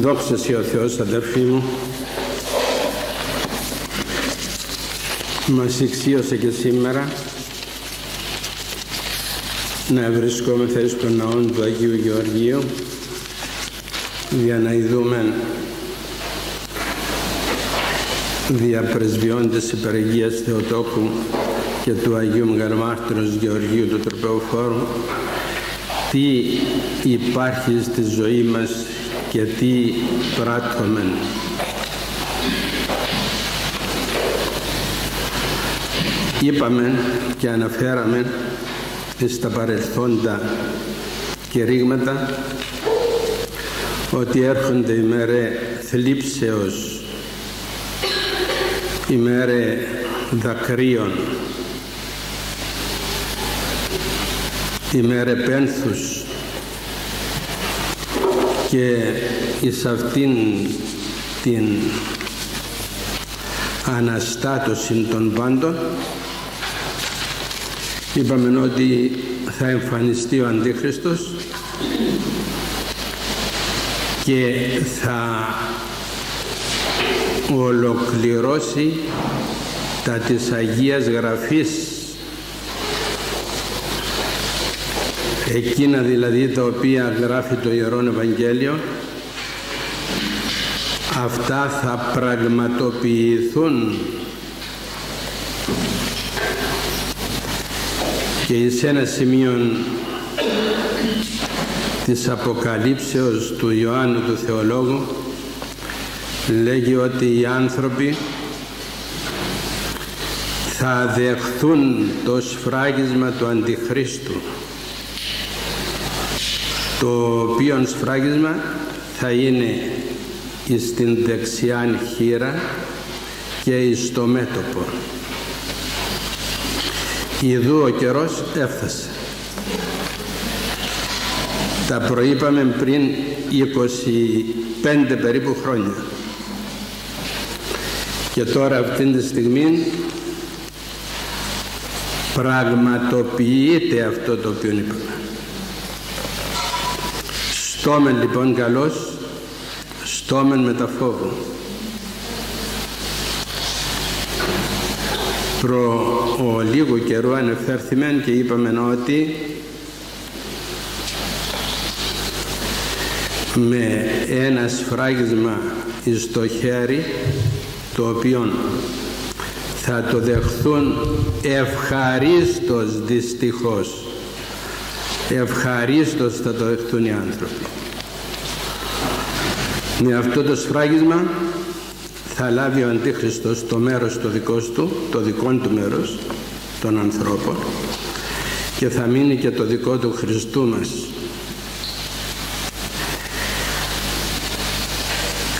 Δόξα Σύ ο Θεός αδερφοί μου. Μας εξίωσε και σήμερα να βρισκόμεθα στον ναό του Αγίου Γεωργίου για να ειδούμε διαπρεσβειώντες υπεραγίας Θεοτόκου και του Αγίου Μεγαλομάρτυρος Γεωργίου του Τροπεοφόρου τι υπάρχει στη ζωή μας και τι πράττωμεν. Είπαμε και αναφέραμε στα παρελθόντα κηρύγματα ότι έρχονται οι μέρε θλίψεως, οι μέρε δακρύων, οι μέρε πένθους και εις αυτήν την αναστάτωση των πάντων. Είπαμε ότι θα εμφανιστεί ο Αντίχριστος και θα ολοκληρώσει τα της Αγίας Γραφής εκείνα δηλαδή τα οποία γράφει το Ιερόν Ευαγγέλιο αυτά θα πραγματοποιηθούν. Και σε ένα σημείο της Αποκαλύψεως του Ιωάννου του Θεολόγου λέγει ότι οι άνθρωποι θα δεχθούν το σφράγισμα του Αντιχρίστου το οποίο σφράγισμα θα είναι στην δεξιά χείρα και στο μέτωπο. Ιδού ο καιρός έφτασε. Τα προείπαμε πριν 25 περίπου χρόνια. Και τώρα αυτήν τη στιγμή πραγματοποιείται αυτό το οποίο είπαμε. Στόμεν λοιπόν καλός, στόμεν με τα φόβου. Προ ο λίγο καιρό ανεφέρθημεν και είπαμε ότι με ένας σφράγισμα στο χέρι το οποίο θα το δεχθούν ευχαρίστως δυστυχώς ευχαρίστως θα το δεχτούν οι άνθρωποι με αυτό το σφράγισμα θα λάβει ο Αντίχριστος το μέρος το δικό του, το δικό του μέρος των ανθρώπων και θα μείνει και το δικό του Χριστού μας.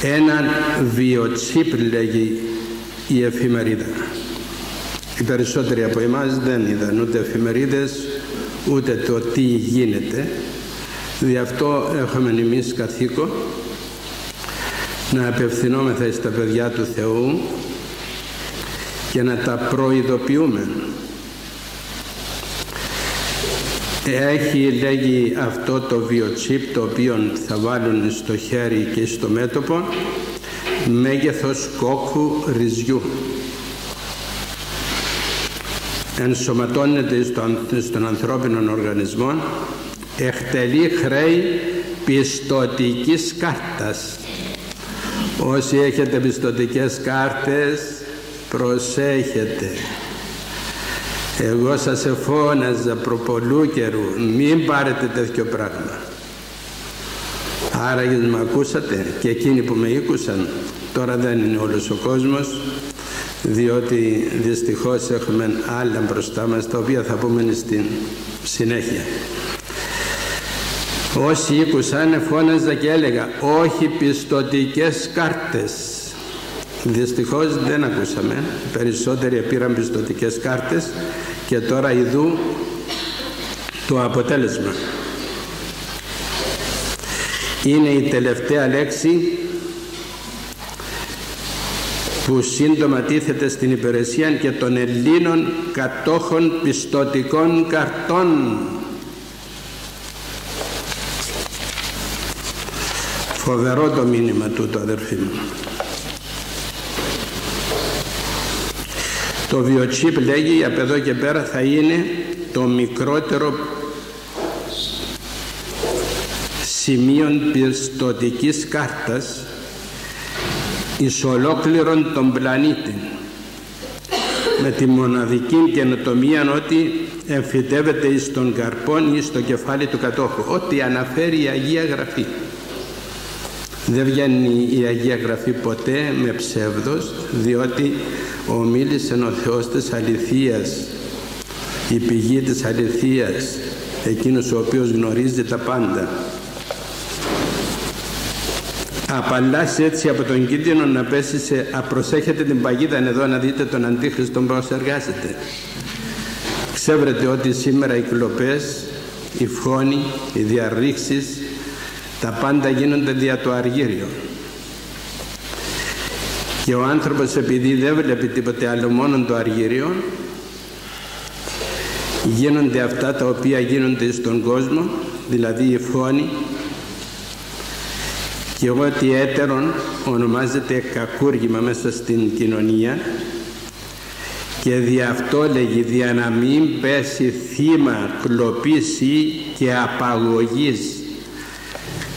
Έναν βιοτσίπ λέγει η εφημερίδα. Οι περισσότεροι από εμάς δεν είδαν ούτε εφημερίδες ούτε το τι γίνεται. Δι' αυτό έχουμε εμείς καθήκον να απευθυνόμεθα στα παιδιά του Θεού και να τα προειδοποιούμε. Έχει λέγει αυτό το βιοτσίπ το οποίο θα βάλουν στο χέρι και στο μέτωπο μέγεθος κόκκου ρυζιού. Ενσωματώνεται στον, στον ανθρώπινο οργανισμό εκτελεί χρέη πιστοτικής κάρτας Όσοι έχετε πιστοτικές κάρτες προσέχετε. Εγώ σας εφώναζα προπολού καιρού μην πάρετε τέτοιο πράγμα. Άραγε με ακούσατε; Και εκείνοι που με ήκουσαν τώρα δεν είναι όλος ο κόσμος διότι δυστυχώς έχουμε άλλα μπροστά μας τα οποία θα πούμε στην συνέχεια. Όσοι ήκουσαν φώναζα και έλεγα όχι πιστοτικές κάρτες. Δυστυχώς δεν ακούσαμε. Περισσότεροι πήραν πιστοτικές κάρτες και τώρα ειδού το αποτέλεσμα. Είναι η τελευταία λέξη που σύντομα τίθεται στην υπηρεσία και των Ελλήνων κατόχων πιστοτικών καρτών Φοβερό το μήνυμα τούτο αδερφοί μου. Το βιοτσίπ λέγει από εδώ και πέρα θα είναι το μικρότερο σημείο πιστοτικής κάρτας εις ολόκληρον τον πλανήτη. Με τη μοναδική καινοτομία ότι εμφυτεύεται εις τον καρπόν ή στο κεφάλι του κατόχου. Ό,τι αναφέρει η Αγία Γραφή. Δεν βγαίνει η Αγία Γραφή ποτέ με ψεύδος διότι ομίλησε ο Θεός της αληθείας. Η πηγή της αληθείας εκείνος ο οποίος γνωρίζει τα πάντα απαλλάσσει έτσι από τον κίνδυνο να πέσει σε απροσέχετε την παγίδα εδώ να δείτε τον Αντίχριστο πώς εργάζεται ξέρετε ότι σήμερα οι κλοπές οι φόνοι, οι διαρρήξεις τα πάντα γίνονται δια το αργύριο. Και ο άνθρωπος επειδή δεν βλέπει τίποτε άλλο μόνο το αργύριο γίνονται αυτά τα οποία γίνονται στον κόσμο δηλαδή οι φόνοι και ό,τι έτερον ονομάζεται κακούργημα μέσα στην κοινωνία. Και δι' αυτό λέγει δια να μην πέσει θύμα κλοπής ή και απαγωγής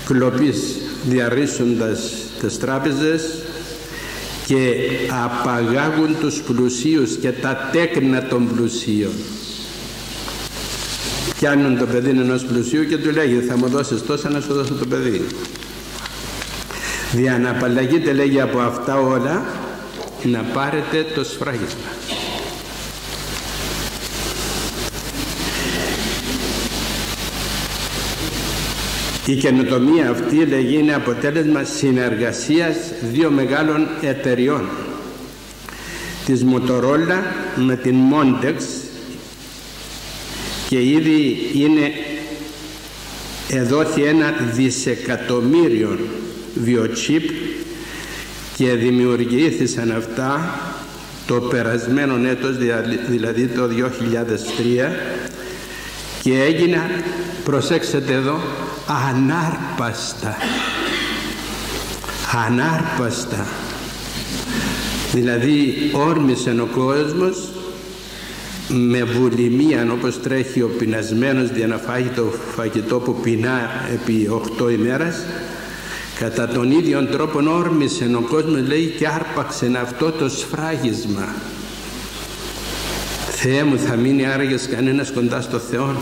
κλοπής διαρρήσοντας τις τράπεζες και απαγάγουν τους πλουσίους και τα τέκνα των πλουσίων. Πιάνουν το παιδί ενός πλουσίου και του λέγει θα μου δώσεις τόσα να σου δώσω το παιδί Δια να απαλλαγείτε λέγει από αυτά όλα να πάρετε το σφράγισμα. Η καινοτομία αυτή λέγει είναι αποτέλεσμα συνεργασίας δύο μεγάλων εταιριών της Motorola με την Montex και ήδη είναι εδόθη ένα δισεκατομμύριο βιοτσίπ και δημιουργήθησαν αυτά το περασμένο έτος δηλαδή το 2003 και έγιναν προσέξτε εδώ ανάρπαστα. Ανάρπαστα. Δηλαδή όρμησε ο κόσμος με βουλημία όπως τρέχει ο πεινασμένος για να φάει το φαγητό που πεινά επί 8 ημέρας Κατά τον ίδιο τρόπο όρμησε ο κόσμος λέει και άρπαξε αυτό το σφράγισμα. Θεέ μου θα μείνει άραγες κανένας κοντά στο Θεό.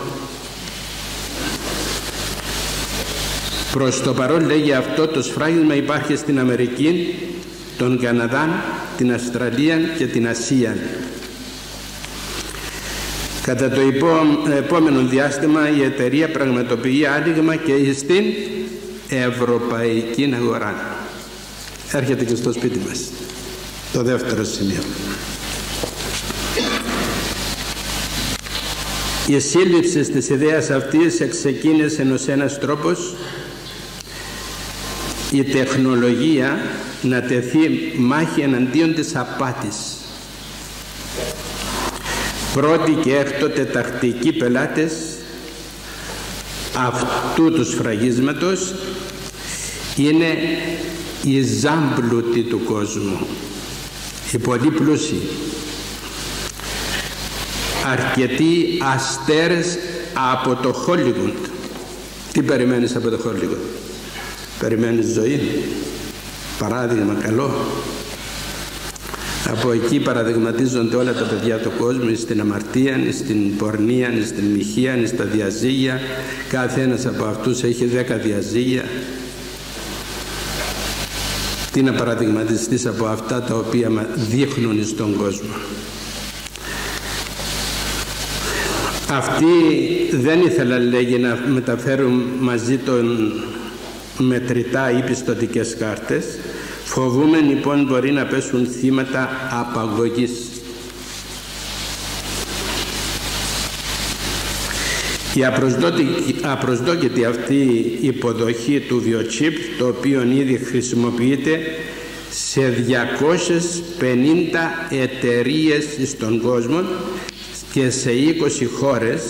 Προς το παρόν λέγει αυτό το σφράγισμα υπάρχει στην Αμερική, τον Καναδά, την Αυστραλία και την Ασία. Κατά το επόμενο διάστημα η εταιρεία πραγματοποιεί άνοιγμα και στην ευρωπαϊκή αγορά. Έρχεται και στο σπίτι μας. Το δεύτερο σημείο. Η σύλληψη της ιδέας αυτής εξεκίνησε ως ένας τρόπος η τεχνολογία να τεθεί μάχη εναντίον της απάτης. Πρώτοι και έκτοτε τακτικοί πελάτες αυτού τους σφραγίσματος είναι οι ζάμπλουτοι του κόσμου οι πολύ πλούσιοι αρκετοί αστέρες από το Hollywood. Τι περιμένεις από το Hollywood; Περιμένεις ζωή παράδειγμα καλό. Από εκεί παραδειγματίζονται όλα τα παιδιά του κόσμου στην αμαρτία, στην πορνεία, στην μοιχεία, στα διαζύγια. Κάθε ένας από αυτούς έχει δέκα διαζύγια τι να παραδειγματιστείς από αυτά τα οποία δείχνουν στον κόσμο. Αυτοί δεν ήθελαν λέγει να μεταφέρουν μαζί των μετρητά ή πιστοτικές κάρτες. Φοβούμε λοιπόν μπορεί να πέσουν θύματα απαγωγής η απροσδόκητη αυτή υποδοχή του βιοτσίπ το οποίο ήδη χρησιμοποιείται σε 250 εταιρείες στον κόσμο και σε 20 χώρες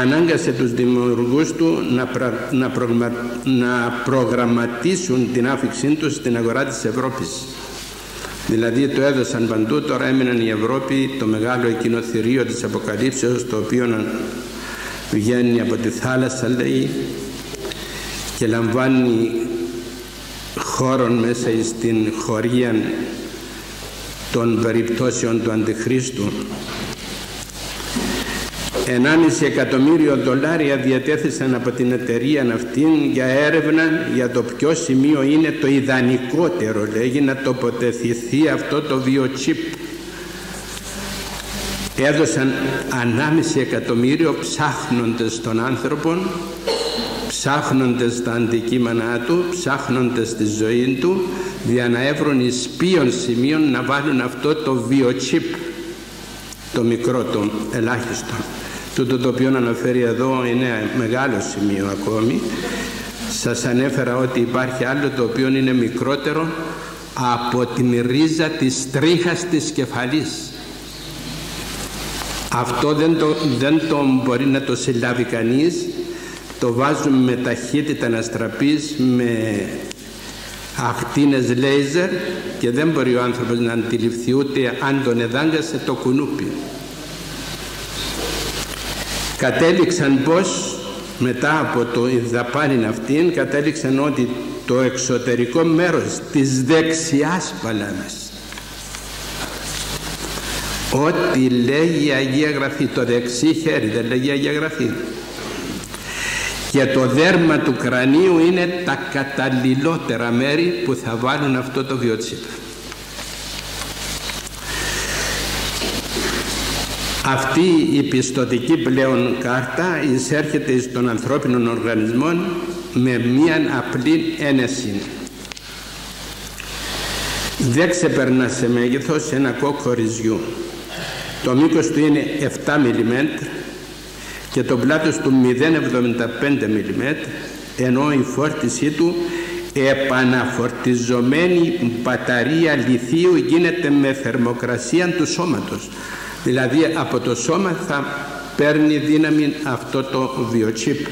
ανάγκασε τους δημιουργούς του να, να, να προγραμματίσουν την άφηξή τους στην αγορά της Ευρώπης. Δηλαδή το έδωσαν παντού, τώρα έμειναν η Ευρώπη, το μεγάλο εκείνο θηρίο της Αποκαλύψεως, το οποίο βγαίνει από τη θάλασσα λέει και λαμβάνει χώρον μέσα στην χωρία των περιπτώσεων του Αντιχρίστου 1,5 εκατομμύριο δολάρια διατέθησαν από την εταιρεία αυτήν για έρευνα για το ποιο σημείο είναι το ιδανικότερο λέγει να τοποθετηθεί αυτό το βιοτσίπ έδωσαν 1,5 εκατομμύριο ψάχνοντες τον άνθρωπο ψάχνοντες τα αντικείμενά του ψάχνοντες τη ζωή του για να έβρουν εις ποιον σημείων να βάλουν αυτό το βιοτσίπ το μικρό, το ελάχιστο. Τούτο το οποίο αναφέρει εδώ είναι μεγάλο σημείο ακόμη. Σας ανέφερα ότι υπάρχει άλλο το οποίο είναι μικρότερο από την ρίζα της τρίχας της κεφαλής. Αυτό δεν το, δεν το μπορεί να το συλλάβει κανείς. Το βάζουμε με ταχύτητα να στραπείς με ακτίνες λέιζερ και δεν μπορεί ο άνθρωπος να αντιληφθεί ούτε αν τον εδάγκασε το κουνούπι κατέληξαν πως μετά από το δαπάνη αυτήν κατέληξαν ότι το εξωτερικό μέρος της δεξιάς παλάμες ό,τι λέει η Αγία Γραφή το δεξί χέρι δεν λέγει η Αγία Γραφή και το δέρμα του κρανίου είναι τα καταλληλότερα μέρη που θα βάλουν αυτό το βιοτσίπ Αυτή η πιστοτική πλέον κάρτα εισέρχεται στον ανθρώπινο οργανισμό με μία απλή ένεση. Δεν ξεπερνά σε μέγεθος ένα κόκκο ρυζιού. Το μήκος του είναι 7 mm και το πλάτος του 0,75 mm ενώ η φόρτισή του επαναφορτιζομένη μπαταρία λιθίου γίνεται με θερμοκρασία του σώματος Δηλαδή από το σώμα θα παίρνει δύναμη αυτό το βιοτσίπ.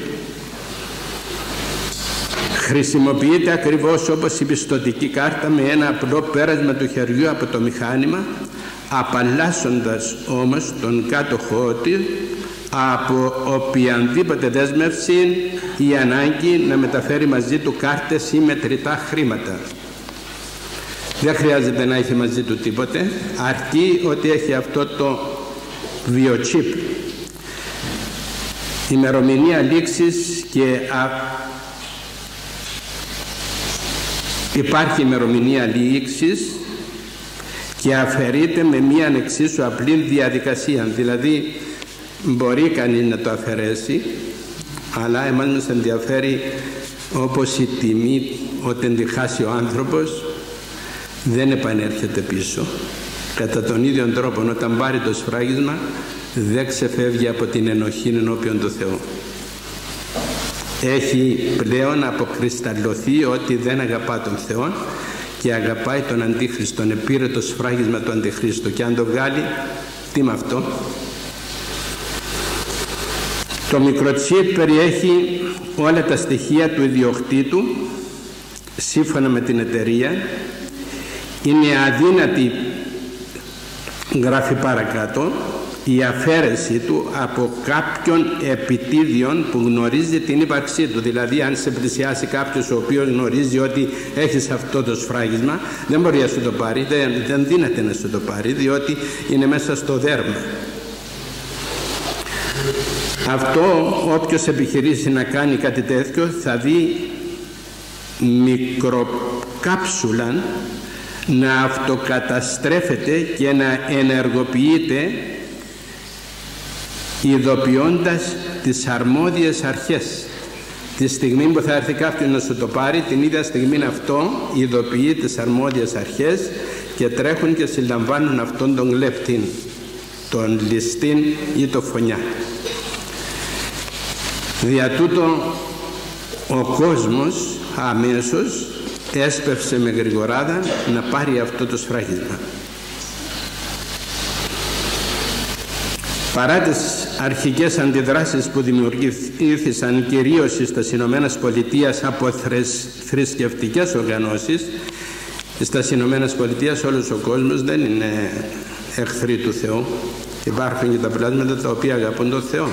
Χρησιμοποιείται ακριβώς όπως η πιστοτική κάρτα με ένα απλό πέρασμα του χεριού από το μηχάνημα απαλλάσσοντας όμως τον κάτοχό του από οποιαδήποτε δέσμευση ή ανάγκη να μεταφέρει μαζί του κάρτες ή μετρητά χρήματα. Δεν χρειάζεται να έχει μαζί του τίποτε, αρκεί ότι έχει αυτό το βιοτσίπ. Ημερομηνία λήξης και α... υπάρχει ημερομηνία λήξης και αφαιρείται με μία εξίσου απλή διαδικασία. Δηλαδή μπορεί κανείς να το αφαιρέσει αλλά εμάς μας ενδιαφέρει όπως η τιμή όταν τη χάσει ο άνθρωπος δεν επανέρχεται πίσω. Κατά τον ίδιο τρόπο όταν πάρει το σφράγισμα δεν ξεφεύγει από την ενοχή ενώπιον του Θεού. Έχει πλέον αποκρισταλωθεί ότι δεν αγαπά τον Θεό και αγαπάει τον Αντίχριστο. Επήρε το σφράγισμα του Αντιχρίστου και αν το βγάλει, τι με αυτό; Το μικροτσίπ περιέχει όλα τα στοιχεία του ιδιοκτήτου σύμφωνα με την εταιρεία είναι αδύνατη γράφει παρακάτω η αφαίρεση του από κάποιον επιτίδιον που γνωρίζει την ύπαρξή του. Δηλαδή αν σε πλησιάσει κάποιος ο οποίος γνωρίζει ότι έχεις αυτό το σφράγισμα δεν μπορεί να σου το πάρει, δεν, δεν δύναται να σου το πάρει διότι είναι μέσα στο δέρμα. Αυτό όποιος επιχειρήσει να κάνει κάτι τέτοιο θα δει μικροκάψουλα να αυτοκαταστρέφεται και να ενεργοποιείται ειδοποιώντας τις αρμόδιες αρχές τη στιγμή που θα έρθει κάποιος να σου το πάρει την ίδια στιγμή αυτό ειδοποιεί τις αρμόδιες αρχές και τρέχουν και συλλαμβάνουν αυτόν τον κλέπτη τον ληστήν ή το φωνιά δια τούτο ο κόσμος αμέσως έσπευσε με γρηγοράδα να πάρει αυτό το σφράγισμα. Παρά τις αρχικές αντιδράσεις που δημιουργήθησαν κυρίως στις Ηνωμένες Πολιτείες από θρησκευτικές οργανώσεις, στις Ηνωμένες Πολιτείες όλος ο κόσμος δεν είναι εχθροί του Θεού. Υπάρχουν και τα πλάσματα τα οποία αγαπούν τον Θεό.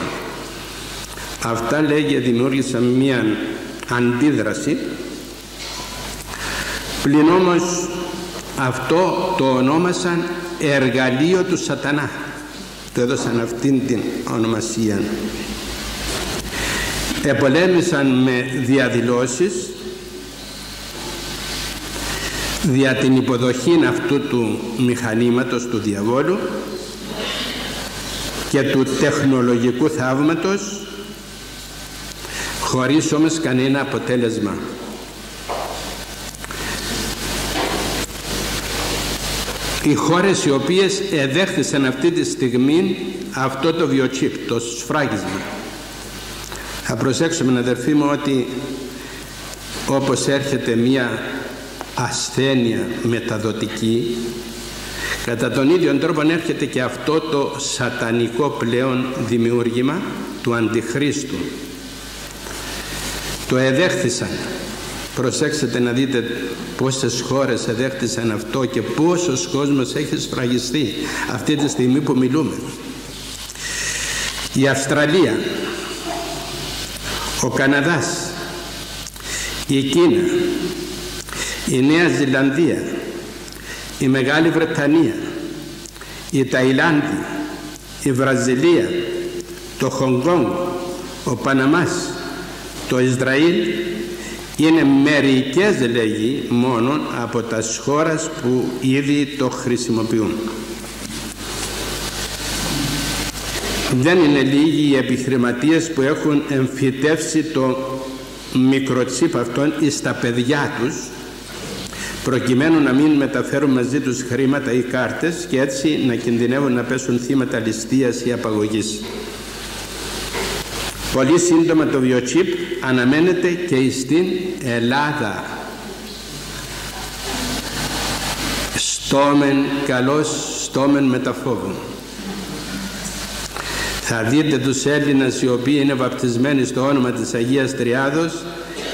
Αυτά λέγει δημιούργησαν μια αντίδραση πλην όμως αυτό το ονόμασαν εργαλείο του σατανά του έδωσαν αυτήν την ονομασία επολέμησαν με διαδηλώσεις δια την υποδοχή αυτού του μηχανήματος του διαβόλου και του τεχνολογικού θαύματος χωρίς όμως κανένα αποτέλεσμα. Οι χώρες οι οποίες εδέχθησαν αυτή τη στιγμή αυτό το βιοτσίπ, το σφράγισμα. Θα προσέξουμε αδερφοί μου ότι όπως έρχεται μία ασθένεια μεταδοτική κατά τον ίδιο τρόπο έρχεται και αυτό το σατανικό πλέον δημιούργημα του Αντιχρίστου το εδέχθησαν προσέξτε να δείτε πόσες χώρες εδέχθησαν αυτό και πόσος κόσμος έχει σφραγιστεί αυτή τη στιγμή που μιλούμε. Η Αυστραλία ο Καναδάς η Κίνα η Νέα Ζηλανδία η Μεγάλη Βρετανία η Ταϊλάνδη η Βραζιλία το Χονγκόνγκ ο Παναμάς το Ισραήλ είναι μερικές λέγει μόνο από τα χώρες που ήδη το χρησιμοποιούν. Δεν είναι λίγοι οι επιχειρηματίες που έχουν εμφυτεύσει το μικροτσίπ αυτόν στα παιδιά τους προκειμένου να μην μεταφέρουν μαζί τους χρήματα ή κάρτες και έτσι να κινδυνεύουν να πέσουν θύματα ληστείας ή απαγωγής. Πολύ σύντομα το βιοτσίπ αναμένεται και στην Ελλάδα. Στόμεν καλός, στόμεν μεταφόβων. Θα δείτε τους Έλληνες οι οποίοι είναι βαπτισμένοι στο όνομα της Αγίας Τριάδος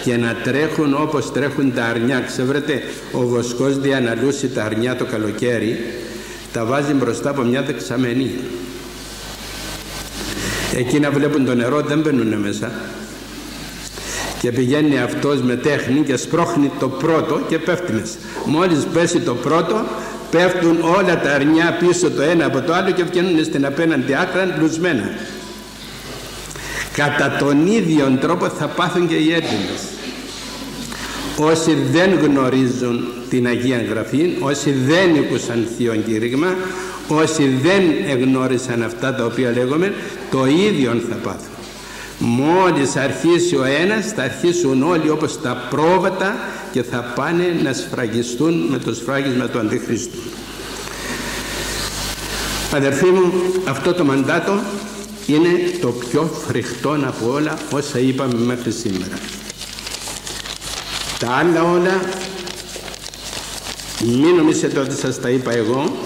και να τρέχουν όπως τρέχουν τα αρνιά. Ξεβρετε, ο βοσκός διαναλούσει τα αρνιά το καλοκαίρι, τα βάζει μπροστά από μια δεξαμενή. Εκείνα βλέπουν το νερό δεν μπαίνουν μέσα και πηγαίνει αυτός με τέχνη και σπρώχνει το πρώτο και πέφτει μέσα. Μόλις πέσει το πρώτο πέφτουν όλα τα αρνιά πίσω το ένα από το άλλο και βγαίνουν στην απέναντι άκρα λουσμένα. Κατά τον ίδιο τρόπο θα πάθουν και οι Έλληνες. Όσοι δεν γνωρίζουν την Αγία Γραφή, όσοι δεν ήκουσαν Θείον Κήρυγμα, όσοι δεν εγνώρισαν αυτά τα οποία λέγουμε, το ίδιο θα πάθουν. Μόλις αρχίσει ο ένας θα αρχίσουν όλοι όπως τα πρόβατα και θα πάνε να σφραγιστούν με το σφράγισμα του Αντιχρίστου. Αδερφοί μου, αυτό το μαντάτο είναι το πιο φρικτό από όλα όσα είπαμε μέχρι σήμερα. Τα άλλα όλα μην νομίζετε ότι σας τα είπα εγώ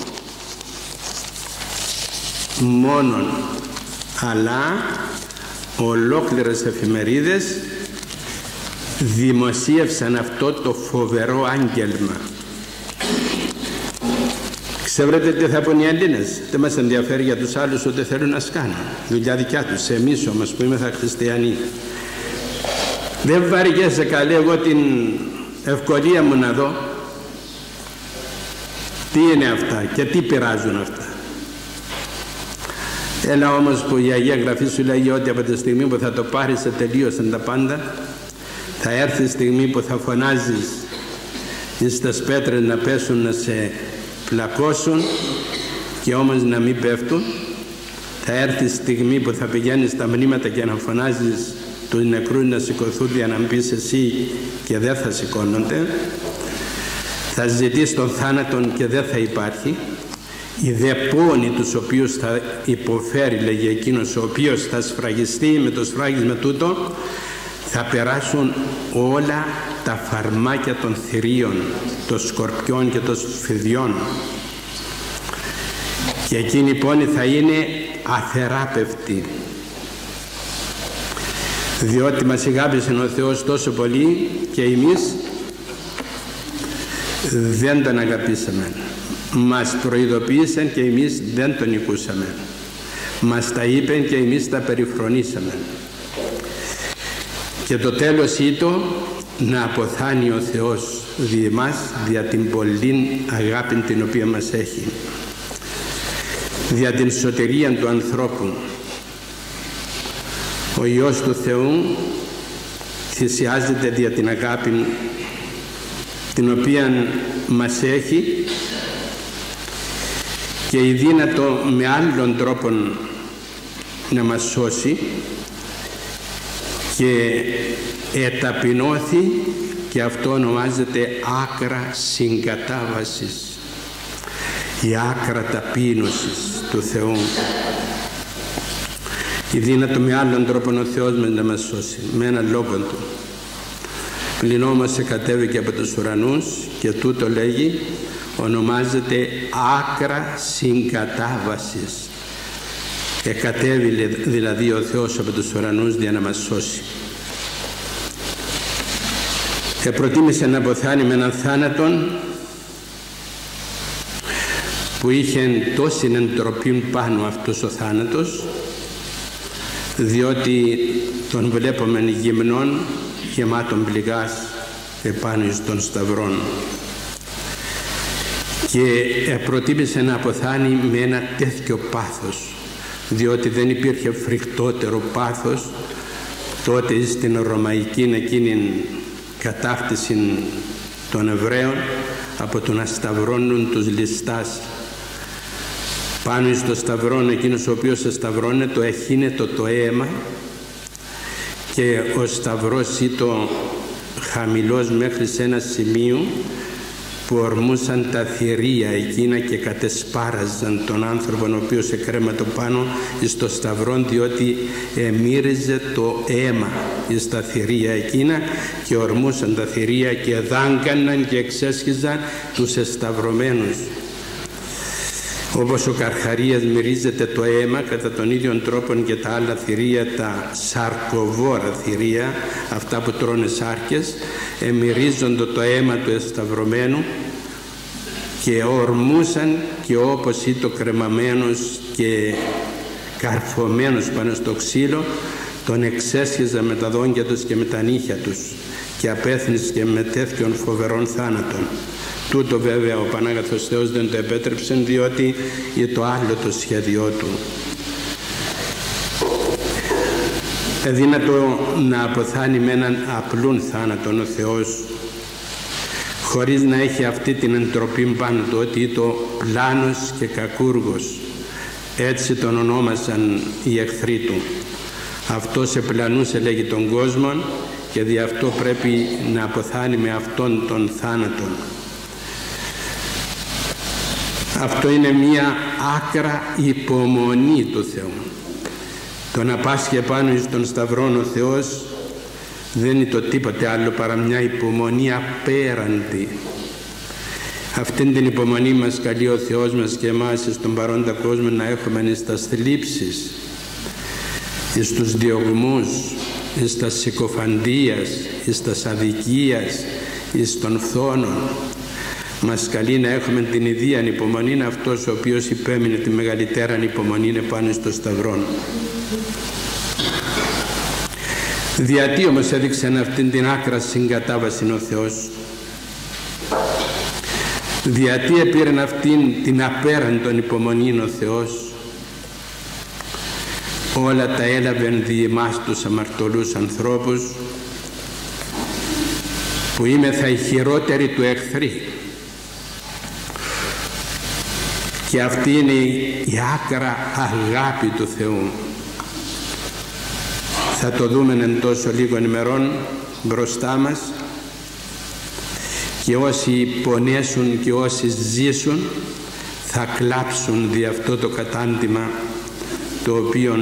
μόνον αλλά ολόκληρες εφημερίδες δημοσίευσαν αυτό το φοβερό άγγελμα. Ξέρετε τι θα πούν οι Έλληνες; Δεν μας ενδιαφέρει για τους άλλους ότι θέλουν να σκάνουν δουλειά δικιά τους. Εμείς όμως που είμαστε χριστιανοί. Δεν βαριέσαι καλή εγώ την ευκολία μου να δω τι είναι αυτά και τι πειράζουν αυτά Έλα όμως που η Αγία Γραφή σου λέγει ότι από τη στιγμή που θα το πάρεις σε τελείωσαν τα πάντα. Θα έρθει η στιγμή που θα φωνάζεις. Στις πέτρες να πέσουν να σε πλακώσουν και όμως να μην πέφτουν. Θα έρθει η στιγμή που θα πηγαίνεις στα μνήματα και να φωνάζεις του νεκρού να σηκωθούν για να μπεις εσύ και δεν θα σηκώνονται. Θα ζητείς τον θάνατο και δεν θα υπάρχει οι δεπόνοι τους οποίους θα υποφέρει λέγει εκείνος ο οποίος θα σφραγιστεί με το σφράγισμα τούτο θα περάσουν όλα τα φαρμάκια των θηρίων των σκορπιών και των φιδιών. Και εκείνη η πόνη θα είναι αθεράπευτη. Διότι μας αγάπησε ο Θεός τόσο πολύ και εμείς δεν τον αγαπήσαμε μας προειδοποίησαν και εμείς δεν τον ακούσαμε μας τα είπε και εμείς τα περιφρονήσαμε. Και το τέλος ήτο να αποθάνει ο Θεός δι' μας δια την πολλή αγάπη την οποία μας έχει. Δια την σωτηρία του ανθρώπου. Ο Υιός του Θεού θυσιάζεται δια την αγάπη την οποία μας έχει και η δύνατο με άλλον τρόπο να μας σώσει και εταπεινώθη και αυτό ονομάζεται άκρα συγκατάβασης η άκρα ταπείνωσης του Θεού. Η δύνατο με άλλον τρόπο ο Θεός μας να μας σώσει με έναν λόγο Του. Πλην όμως εκατέβηκε από τους ουρανούς και τούτο λέγει ονομάζεται άκρα συγκατάβασης εκατέβη δηλαδή ο Θεός από τους ουρανούς για να μας σώσει. Και προτίμησε να αποθάνει με έναν θάνατον που είχε τόση εντροπή πάνω αυτός ο θάνατος διότι τον βλέπουμε γυμνών γεμάτον πληγάς επάνω στον σταυρόν και προτίμησε να αποθάνει με ένα τέτοιο πάθος. Διότι δεν υπήρχε φρικτότερο πάθος. Τότε στην Ρωμαϊκή εκείνη κατάφτιση των Εβραίων από το να σταυρώνουν τους ληστάς. Πάνω στο σταυρόν εκείνος ο οποίος σταυρώνε το εχίνετο το αίμα και ο σταυρός ήταν χαμηλός μέχρι σε ένα σημείο που ορμούσαν τα θηρία εκείνα και κατεσπάραζαν τον άνθρωπο ο οποίος εκρέματο πάνω στο σταυρό διότι εμύριζε το αίμα στα θηρία εκείνα και ορμούσαν τα θηρία και δάγκαναν και εξέσχιζαν τους εσταυρωμένους. Όπως ο Καρχαρίας μυρίζεται το αίμα κατά τον ίδιο τρόπο και τα άλλα θηρία, τα σαρκοβόρα θηρία, αυτά που τρώνε σάρκες, εμυρίζονται το αίμα του εσταυρωμένου και ορμούσαν και όπως ήταν κρεμαμένος και καρφωμένος πάνω στο ξύλο, τον εξέσχιζαν με τα δόντια τους και με τα νύχια τους και απέθνησε με τέτοιων φοβερών θάνατων. Τούτο βέβαια ο Πανάγαθος Θεός δεν το επέτρεψε διότι είναι το άλλο το σχέδιό του. Εδύνατο να αποθάνει με έναν απλούν θάνατον ο Θεός χωρίς να έχει αυτή την εντροπή πάνω του ότι είναι το πλάνος και κακούργος. Έτσι τον ονόμασαν οι εχθροί του. Αυτός σε πλανούσε λέγει τον κόσμο και δι' αυτό πρέπει να αποθάνει με αυτόν τον θάνατον. Αυτό είναι μία άκρα υπομονή του Θεού. Το να πάσχει επάνω στον Σταυρό ο Θεός δεν είναι το τίποτε άλλο παρά μια υπομονή απέραντη. Αυτήν την υπομονή μας καλεί ο Θεός μας και εμάς στον παρόντα κόσμο να έχουμε στα θλίψεις, στους διωγμούς, στα συκοφαντίας, στα αδικίας, στον φθόνο, μας καλεί να έχουμε την ιδία υπομονή είναι αυτός ο οποίος υπέμεινε τη μεγαλύτερα υπομονή είναι πάνω στο σταυρό. Γιατί όμως έδειξε αυτήν την άκρα συγκατάβαση ο Θεός. Γιατί επήρε αυτήν την απέραντον υπομονή ο Θεός. Όλα τα έλαβεν δι' εμάς τους αμαρτωλούς ανθρώπους που είμαι θα οι χειρότεροι του εχθροί και αυτή είναι η άκρα αγάπη του Θεού. Θα το δούμε εν τόσο λίγων ημερών μπροστά μας. Και όσοι πονέσουν και όσοι ζήσουν θα κλάψουν δι' αυτό το κατάντημα το οποίο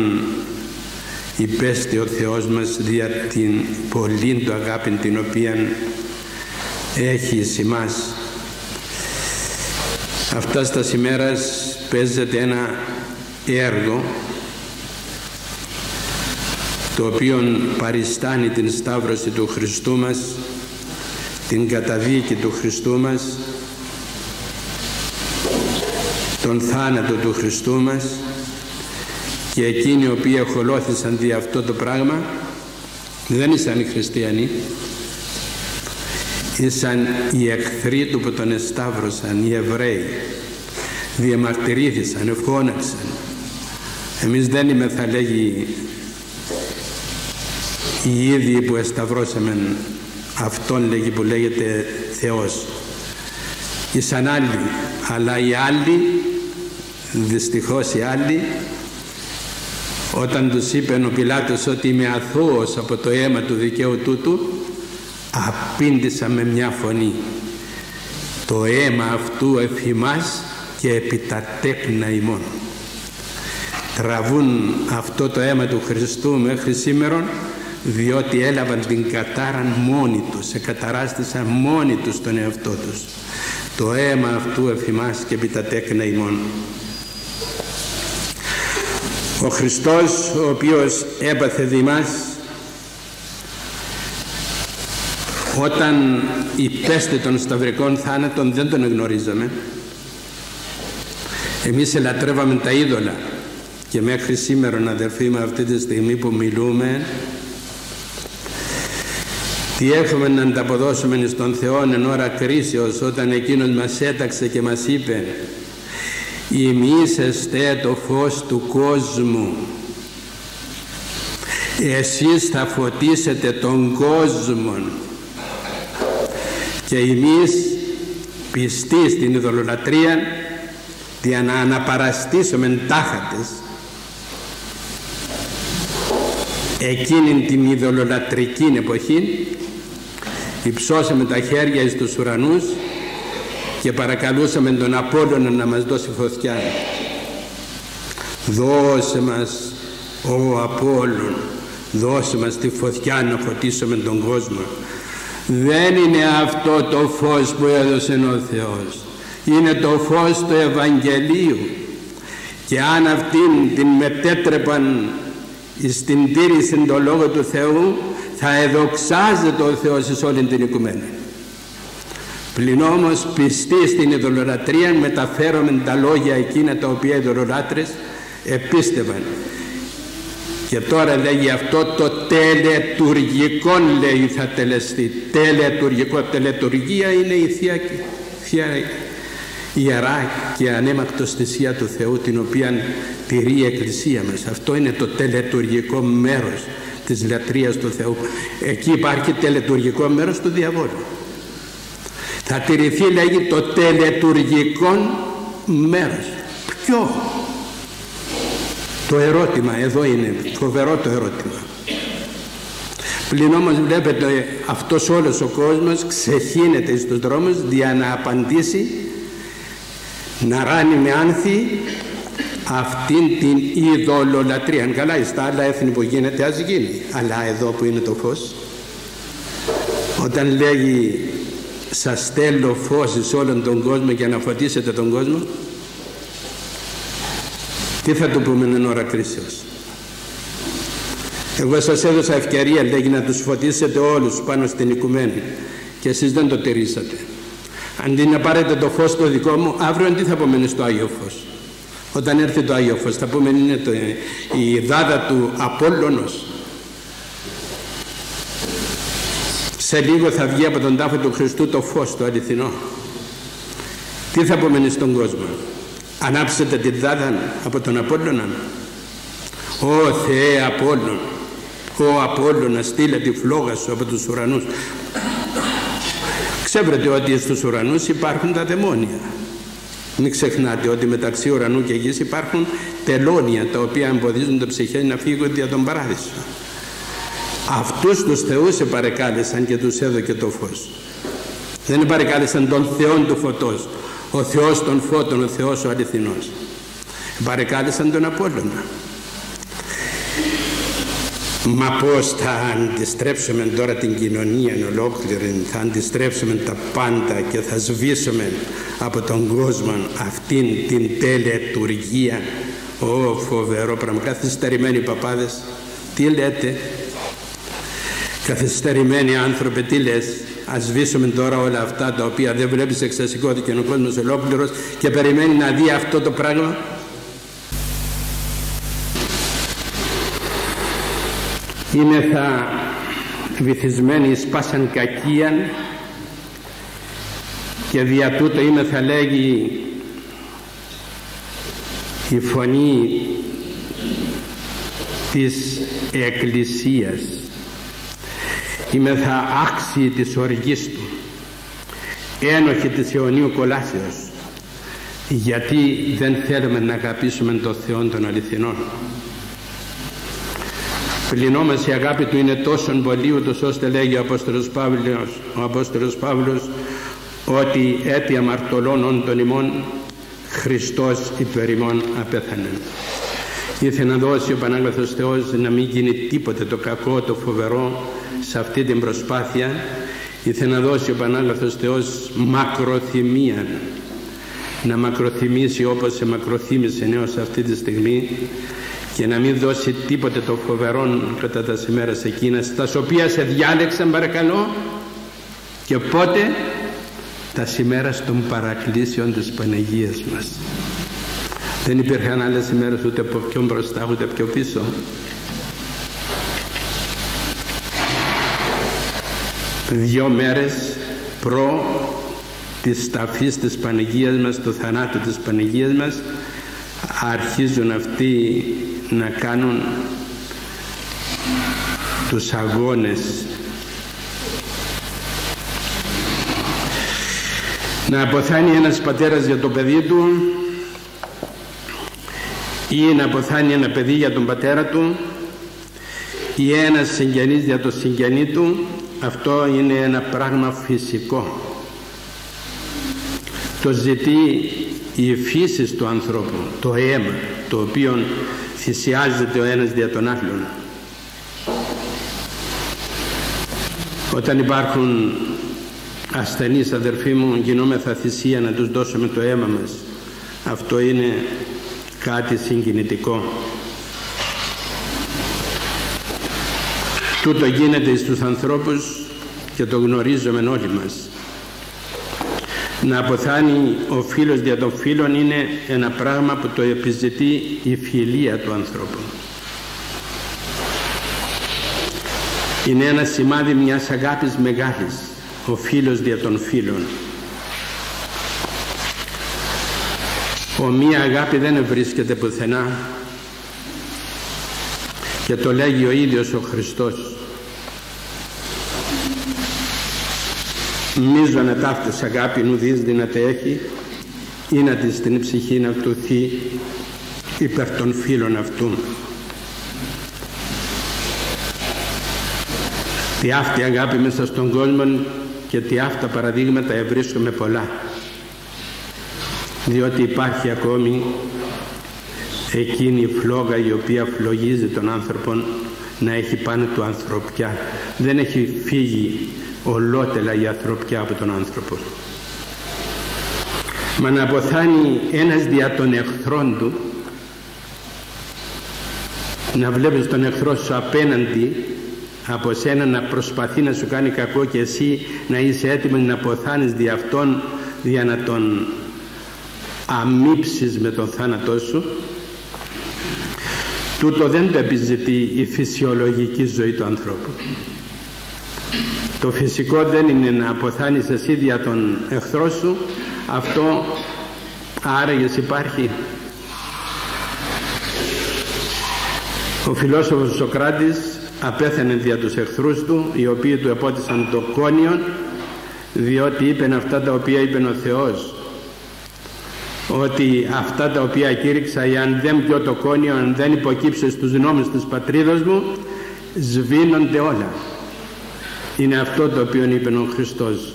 υπέστη ο Θεός μας δια την πολύ του αγάπη την οποία έχει εις αυτά στα ημέρας παίζεται ένα έργο το οποίο παριστάνει την Σταύρωση του Χριστού μας, την καταδίκη του Χριστού μας, τον θάνατο του Χριστού μας και εκείνοι οι οποίοι ακολούθησαν δι' αυτό το πράγμα δεν ήσαν οι χριστιανοί ήσαν οι εχθροί του που τον εσταύρωσαν οι Εβραίοι. Διαμαρτυρήθησαν, ευχόναξαν εμείς δεν είμαι θα λέγει οι ίδιοι που εσταυρώσαμε αυτόν λέγει που λέγεται Θεός. Ήσαν άλλοι αλλά οι άλλοι δυστυχώς οι άλλοι όταν τους είπε ο Πιλάτος ότι είμαι αθώος από το αίμα του δικαίου τούτου απήντησα με μια φωνή. Το αίμα αυτού εφημάς και επί τα τέπνα ημών. Τραβούν αυτό το αίμα του Χριστού μέχρι σήμερα διότι έλαβαν την κατάραν μόνοι τους εκαταράστησαν μόνοι τους τον εαυτό τους. Το αίμα αυτού εφημάς και επί τα τέκνα ημών. Ο Χριστός ο οποίος έπαθε δημάς όταν υπέστη των σταυρικών θάνατων δεν τον εγνωρίζαμε εμείς ελατρεύαμε τα είδωλα. Και μέχρι σήμερα αδερφοί με αυτή τη στιγμή που μιλούμε τι έχουμε να ανταποδώσουμε στον Θεό εν ώρα κρίσεως όταν Εκείνος μας έταξε και μας είπε εστε το φως του κόσμου. Εσείς θα φωτίσετε τον κόσμο και εμείς πιστοί στην ειδωλολατρία για να αναπαραστήσουμε τάχατες εκείνη την ειδωλολατρική εποχή υψώσαμε τα χέρια εις τους ουρανούς και παρακαλούσαμε τον Απόλλωνα να μας δώσει φωτιά. Δώσε μας ο Απόλλων δώσε μας τη φωτιά να φωτίσουμε τον κόσμο δεν είναι αυτό το φως που έδωσε ο Θεός. Είναι το φως του Ευαγγελίου. Και αν αυτήν την μετέτρεπαν στην τήρηση το Λόγο του Θεού θα εδοξάζεται ο Θεός σε όλη την οικουμένη. Πλην όμως πιστοί στην ειδωλολατρία μεταφέρομαι τα λόγια εκείνα τα οποία οι ειδωλολάτρες επίστευαν και τώρα λέγει αυτό το τελετουργικό λέει θα τελεστεί τελετουργικό τελετουργία είναι η Θεία, θεία ιερά και ανέμακτος θυσία του Θεού την οποία τηρεί η Εκκλησία μας. Αυτό είναι το τελετουργικό μέρος της λατρείας του Θεού. Εκεί υπάρχει τελετουργικό μέρος του διαβόλου. Θα τηρηθεί λέγει το τελετουργικό μέρος. Ποιο; Το ερώτημα εδώ είναι φοβερό το ερώτημα. Πλην όμως βλέπετε αυτός όλος ο κόσμος ξεχύνεται στους δρόμους για να απαντήσει να ράνει με άνθη αυτήν την ειδωλολατρία καλά στα άλλα έθνη που γίνεται ας γίνει. Αλλά εδώ που είναι το φως όταν λέγει σας στέλνω φως σε όλον τον κόσμο για να φωτίσετε τον κόσμο τι θα του πούμε εν ώρα κρίσεως; Εγώ σας έδωσα ευκαιρία λέγει να τους φωτίσετε όλους πάνω στην οικουμένη και εσείς δεν το τηρήσατε. Αντί να πάρετε το φως το δικό μου αύριο τι θα πούμε στο Άγιο Φως; Όταν έρθει το Άγιο Φως θα πούμε είναι το, η δάδα του Απόλλωνος. Σε λίγο θα βγει από τον τάφο του Χριστού το φως το αληθινό. Τι θα πούμε στον κόσμο; Ανάψετε τη δάδα από τον Απόλλωνα Ω Θεέ Απόλλων ο Απόλλωνα στείλε τη φλόγα σου από τους ουρανούς. Ξέρετε ότι στους ουρανούς υπάρχουν τα δαιμόνια. Μην ξεχνάτε ότι μεταξύ ουρανού και γης υπάρχουν τελώνια τα οποία εμποδίζουν τα ψυχές να φύγουν για τον παράδεισο. Αυτούς τους θεούς επαρεκάλεσαν και τους έδωκε το φως. Δεν επαρεκάλεσαν τον Θεό του φωτός ο Θεός των φώτων ο Θεός ο αληθινός. Επαρεκάλεσαν τον Απόλλωνα. Μα πώς θα αντιστρέψουμε τώρα την κοινωνία ολόκληρη, θα αντιστρέψουμε τα πάντα και θα σβήσουμε από τον κόσμο αυτήν την τελετουργία. Ω φοβερό πράγμα, καθυστερημένοι παπάδες Τι λέτε, καθυστερημένοι άνθρωποι, τι λες, ας σβήσουμε τώρα όλα αυτά τα οποία δεν βλέπεις εξασηκώθηκε ο κόσμος ολόκληρος και περιμένει να δει αυτό το πράγμα. Είναι θα βυθισμένοι σπάσαν κακίαν και δια τούτο είμαι θα λέγει η φωνή της Εκκλησίας είμαι θα άξιοι της οργής του. Ένοχοι της αιωνίου κολάσεως γιατί δεν θέλουμε να αγαπήσουμε τον Θεό των αληθινών. Πληνόμας η αγάπη του είναι τόσο πολύ ούτως ώστε λέγει ο Απόστολος Παύλος, ο Απόστολος Παύλος ότι έτη αμαρτωλών των ημών Χριστός υπέρ ημών απέθανε. Ήθελε να δώσει ο Πανάγαθος Θεός να μην γίνει τίποτε το κακό, το φοβερό σε αυτή την προσπάθεια. Ήθελε να δώσει ο Πανάγαθος Θεός μακροθυμία να μακροθυμήσει όπως σε μακροθύμησε νέος αυτή τη στιγμή και να μην δώσει τίποτε το φοβερό κατά τα σημέρα εκείνας τα οποία σε διάλεξαν παρακαλώ και πότε; Τα σημέρα των παρακλήσεων της Παναγίας μας δεν υπήρχαν άλλες ημέρες ούτε από πιο μπροστά ούτε πιο πίσω. Δύο μέρες προ της ταφής της Παναγίας μας του θανάτου της Παναγίας μας αρχίζουν αυτοί να κάνουν τους αγώνες. Να αποθάνει ένας πατέρας για το παιδί του ή να αποθάνει ένα παιδί για τον πατέρα του ή ένας συγγενής για το συγγενή του αυτό είναι ένα πράγμα φυσικό. Το ζητεί η φύση του ανθρώπου το αίμα το οποίο θυσιάζεται ο ένας δια τον άλλον. Όταν υπάρχουν ασθενείς αδερφοί μου γινόμεθα θυσία να τους δώσουμε το αίμα μας. Αυτό είναι κάτι συγκινητικό. Τούτο γίνεται στους ανθρώπους και το γνωρίζουμε όλοι μας. Να αποθάνει ο φίλος δια των φίλων είναι ένα πράγμα που το επιζητεί η φιλία του ανθρώπου. Είναι ένα σημάδι μιας αγάπης μεγάλης ο φίλος δια των φίλων μία αγάπη δεν βρίσκεται πουθενά. Και το λέγει ο ίδιος ο Χριστός. Μίζωνα ταύτης αγάπη νου δεις δυνατέ έχει. Ή να της την ψυχή να αυτουθεί υπέρ των φίλων αυτού τι αυτή αγάπη μέσα στον κόσμο και τι αυτά παραδείγματα ευρίσκουμε πολλά διότι υπάρχει ακόμη εκείνη η φλόγα η οποία φλογίζει τον άνθρωπο να έχει πάνω του ανθρωπιά. Δεν έχει φύγει ολότελα η ανθρωπιά από τον άνθρωπο. Μα να αποθάνει ένας δια των εχθρών του να βλέπεις τον εχθρό σου απέναντι από σένα να προσπαθεί να σου κάνει κακό και εσύ να είσαι έτοιμος να αποθάνεις δια αυτόν για να τον αμύψεις με τον θάνατό σου. Τούτο δεν το επιζητεί η φυσιολογική ζωή του ανθρώπου. Το φυσικό δεν είναι να αποθάνεις εσύ δια τον εχθρό σου. Αυτό άραγες υπάρχει. Ο φιλόσοφος Σοκράτης απέθανε δια τους εχθρούς του οι οποίοι του επότισαν το κόνιον διότι είπεν αυτά τα οποία είπεν ο Θεός ότι αυτά τα οποία κήρυξα εάν δεν πιω το κόνιο αν δεν υποκύψω στους νόμους της πατρίδας μου σβήνονται όλα. Είναι αυτό το οποίο είπε ο Χριστός.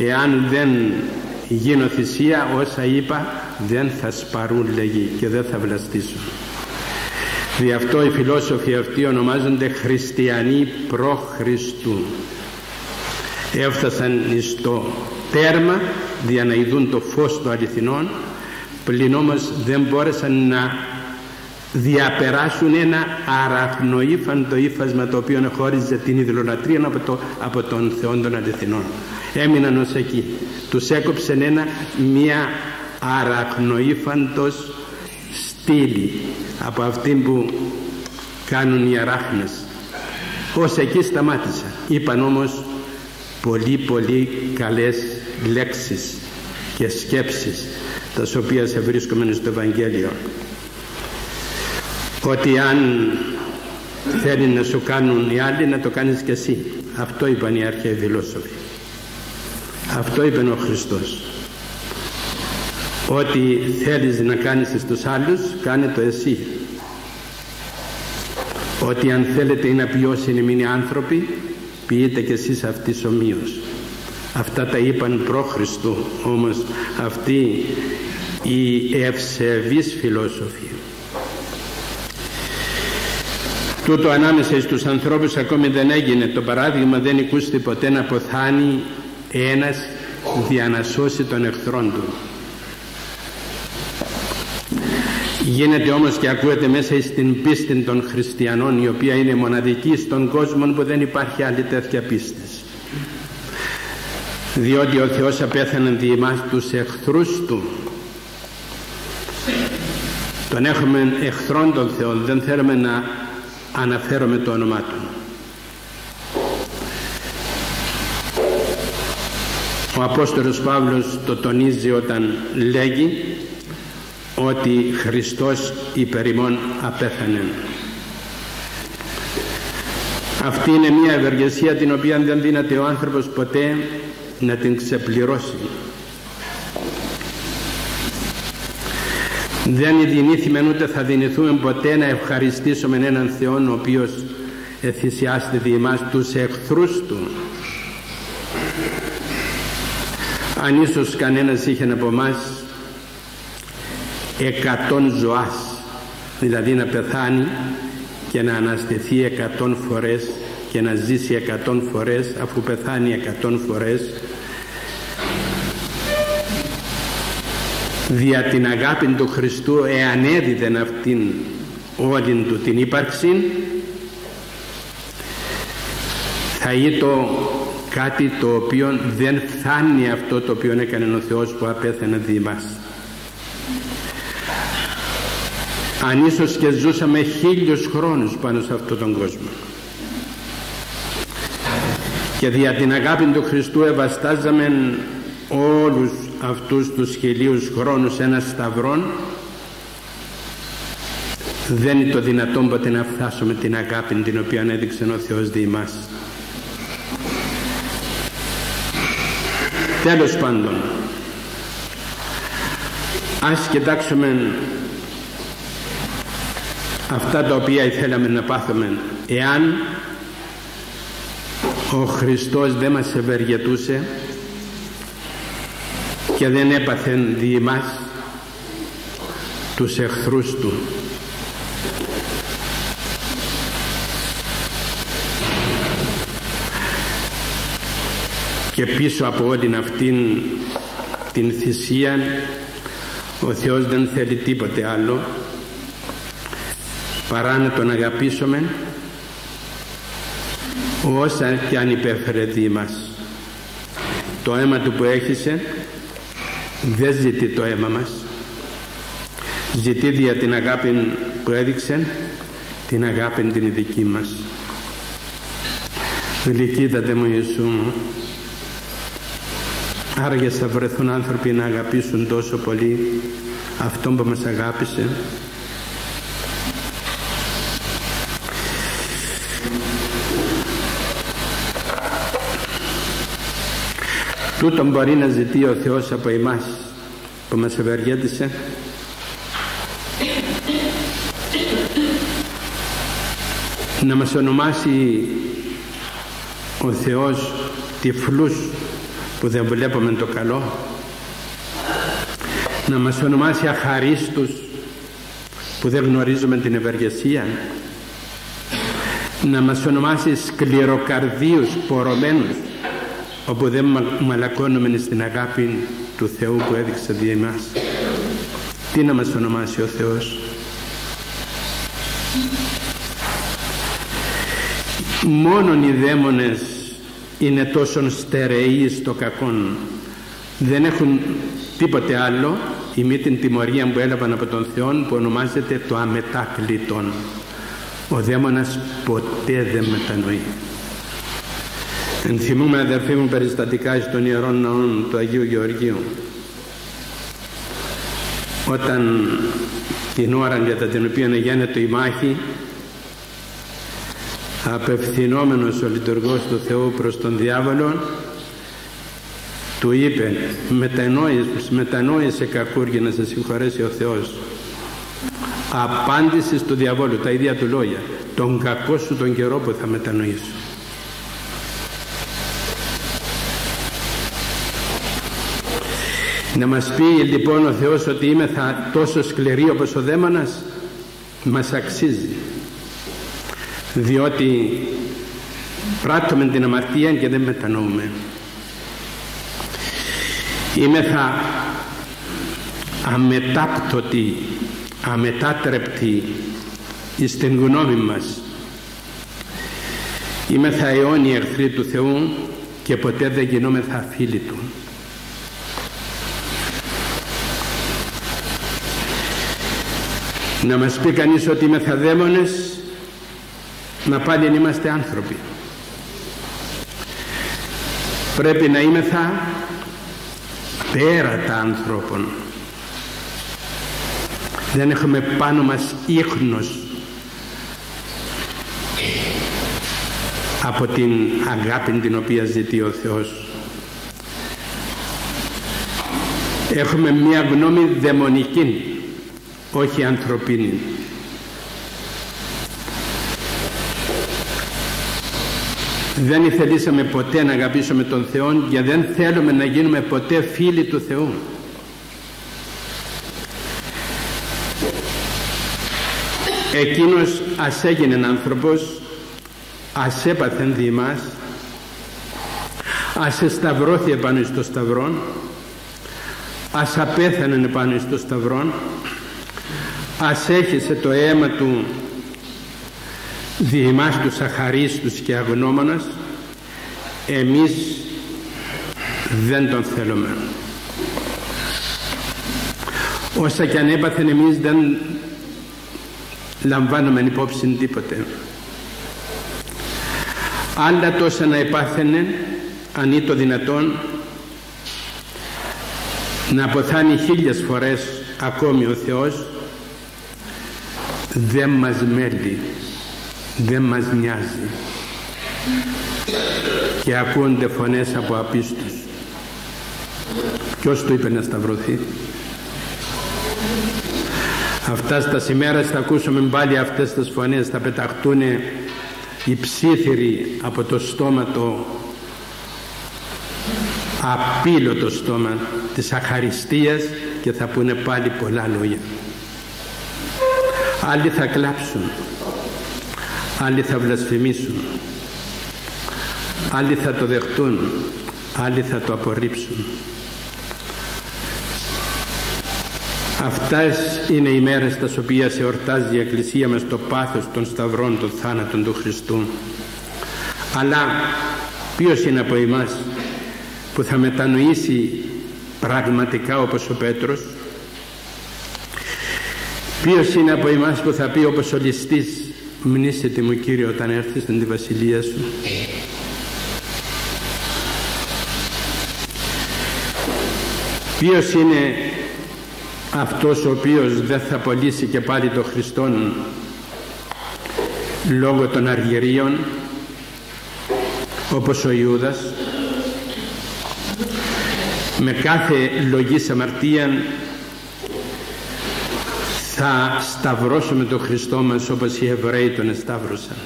Εάν δεν γίνω θυσία όσα είπα δεν θα σπαρούν λέγει και δεν θα βλαστήσουν Γι' αυτό οι φιλόσοφοι αυτοί ονομάζονται χριστιανοί προ Χριστού έφτασαν στο τέρμα για να ειδούν το φως του αληθινών πλην όμως δεν μπόρεσαν να διαπεράσουν ένα αραχνοήφαντο ύφασμα το οποίο χώριζε την ιδωλολατρία από, το, από τον Θεό των αληθινών. Έμειναν ως εκεί. Τους έκοψε ένα μια αραχνοήφαντος στήλη από αυτήν που κάνουν οι αράχνες. Ως εκεί σταμάτησα. Είπαν όμως πολύ πολύ καλές λέξεις και σκέψεις τας οποίας σε βρίσκομαι στο Ευαγγέλιο. Ότι αν θέλει να σου κάνουν οι άλλοι να το κάνεις και εσύ. Αυτό είπαν οι αρχαίοι φιλόσοφοι. Αυτό είπε ο Χριστός. Ότι θέλεις να κάνεις στους άλλους κάνε το εσύ. Ότι αν θέλετε να ποιώσουν μείνει άνθρωποι ποιείτε και εσείς αυτής ομοίως αυτά τα είπαν προ Χριστού όμως αυτοί οι ευσεβείς φιλόσοφοι. Τούτο ανάμεσα στους ανθρώπους ακόμη δεν έγινε. Το παράδειγμα δεν ακούστε ποτέ να ποθάνει ένας για να σώσει τον εχθρόν του. Γίνεται όμως και ακούεται μέσα στην πίστη των χριστιανών η οποία είναι μοναδική στον κόσμο που δεν υπάρχει άλλη τέτοια πίστη διότι ο Θεός απέθανε δι' εμάς τους εχθρούς Του. Τον έχουμε εχθρόν τον Θεό δεν θέλουμε να αναφέρουμε το όνομά Του. Ο Απόστολος Παύλος το τονίζει όταν λέγει ότι Χριστός υπερημών απέθανε. Αυτή είναι μια ευεργεσία την οποία δεν δίνεται ο άνθρωπος ποτέ να την ξεπληρώσει. Δεν δινήθημε ούτε θα δυνηθούμε ποτέ να ευχαριστήσουμε έναν Θεό ο οποίος εθυσιάστε δι' εμάς τους εχθρούς Του. Αν ίσως κανένας είχε από εμάς εκατόν ζωάς δηλαδή να πεθάνει και να αναστηθεί εκατόν φορές και να ζήσει εκατόν φορές αφού πεθάνει εκατόν φορές δια την αγάπη του Χριστού εάν έδιδεν αυτήν όλη του την ύπαρξη θα το κάτι το οποίο δεν φτάνει αυτό το οποίο έκανε ο Θεός που απέθανε δι' μας. αν ίσως και ζούσαμε χίλιους χρόνους πάνω σε αυτόν τον κόσμο και δια την αγάπη του Χριστού ευαστάζαμε όλους αυτούς τους χιλίους χρόνους ένας σταυρόν δεν είναι το δυνατόν ποτέ να φτάσουμε την αγάπη την οποία έδειξε ο Θεός δι' μας. Τέλος πάντων, ας κοιτάξουμε αυτά τα οποία ήθελαμε να πάθουμε εάν ο Χριστός δεν μας ευεργετούσε και δεν έπαθεν δι' μας τους εχθρούς του. Και πίσω από όλη αυτήν την θυσία ο Θεός δεν θέλει τίποτε άλλο παρά να τον αγαπήσουμε όσα και αν υπέφερε δι' μας το αίμα του που έχησε δεν ζητεί το αίμα μας. Ζητεί δια την αγάπη που έδειξε την αγάπη την δική μας. Γλυκύτατε μου Ιησού μου. Άραγε θα βρεθούν άνθρωποι να αγαπήσουν τόσο πολύ αυτόν που μας αγάπησε Τούτο μπορεί να ζητεί ο Θεός από εμάς που μας ευεργέτησε. Να μας ονομάσει ο Θεός τυφλούς που δεν βλέπουμε το καλό. Να μας ονομάσει αχαρίστους που δεν γνωρίζουμε την ευεργεσία. Να μας ονομάσει σκληροκαρδίους πορωμένους όπου δεν μαλακώνουμε στην αγάπη του Θεού που έδειξε δι' εμάς τι να μας ονομάσει ο Θεός; Μόνον οι δαίμονες είναι τόσο στερεοί στο κακόν. Δεν έχουν τίποτε άλλο η μη την τιμωρία που έλαβαν από τον Θεό που ονομάζεται το αμετάκλητον. Ο δαίμονας ποτέ δεν μετανοεί ενθυμούμε αδερφοί μου περιστατικά στον Ιερών Ναών του Αγίου Γεωργίου. Όταν την ώρα για την οποία γίνεται η μάχη απευθυνόμενος ο λειτουργός του Θεού προς τον διάβολο του είπε μετανόησες, μετανόησε κακούργη να σε συγχωρέσει ο Θεός απάντησε στο διαβόλου τα ίδια του λόγια. Τον κακό σου τον καιρό που θα μετανοήσω να μας πει λοιπόν ο Θεός ότι είμαι θα τόσο σκληρή όπως ο δαίμονας; Μας αξίζει. Διότι πράττουμε την αμαρτία και δεν μετανοούμε. Είμαι θα αμετάπτωτη αμετάτρεπτη στην γνώμη μας. Είμαι θα αιώνιοι εχθροί του Θεού και ποτέ δεν γινόμεθα φίλοι Του να μας πει κανείς ότι είμαι θα δαίμονες να πάλι είμαστε άνθρωποι. Πρέπει να είμαι θα πέρατα ανθρώπων. Δεν έχουμε πάνω μας ίχνος από την αγάπη την οποία ζητεί ο Θεός. Έχουμε μια γνώμη δαιμονική όχι ανθρωπίνη. Δεν θελήσαμε ποτέ να αγαπήσουμε τον Θεό και δεν θέλουμε να γίνουμε ποτέ φίλοι του Θεού. Εκείνος ας έγινε άνθρωπος ας έπαθεν δι' μας ας εσταυρώθη επάνω στο σταυρό ας απέθανε επάνω στο σταυρό ας έχισε το αίμα του διημάς τους αχαρίστους και αγνώμονας. Εμείς δεν τον θέλουμε. Όσα και αν έπαθεν εμείς δεν λαμβάνουμε υπόψη τίποτε. Άλλα τόσα να επάθαινε αν είναι το δυνατόν να αποθάνει χίλιες φορές ακόμη ο Θεός δεν μας μέλει δεν μας νοιάζει. Και ακούνται φωνές από απίστους. Ποιος του είπε να σταυρωθεί; Αυτά στα σημέρα θα ακούσουμε πάλι αυτές τις φωνές. Θα πεταχτούν οι ψήθυροι από το στόμα το απίλωτο στόμα της αχαριστίας και θα πούνε πάλι πολλά λόγια άλλοι θα κλάψουν. Άλλοι θα βλασφημίσουν. Άλλοι θα το δεχτούν. Άλλοι θα το απορρίψουν. Αυτές είναι οι μέρες τας οποίες εορτάζει η Εκκλησία μας το πάθος των σταυρών των θάνατων του Χριστού. Αλλά ποιος είναι από εμάς που θα μετανοήσει πραγματικά όπως ο Πέτρος; Ποιος είναι από εμάς που θα πει όπως ο ληστής μνήσετε μου Κύριε όταν έρθεις στην τη βασιλεία σου Ποιος είναι αυτός ο οποίος δεν θα πωλήσει και πάλι το Χριστόν λόγω των αργυρίων όπως ο Ιούδας με κάθε λογή αμαρτία θα σταυρώσουμε τον Χριστό μας όπως οι Εβραίοι τον εσταύρωσαν.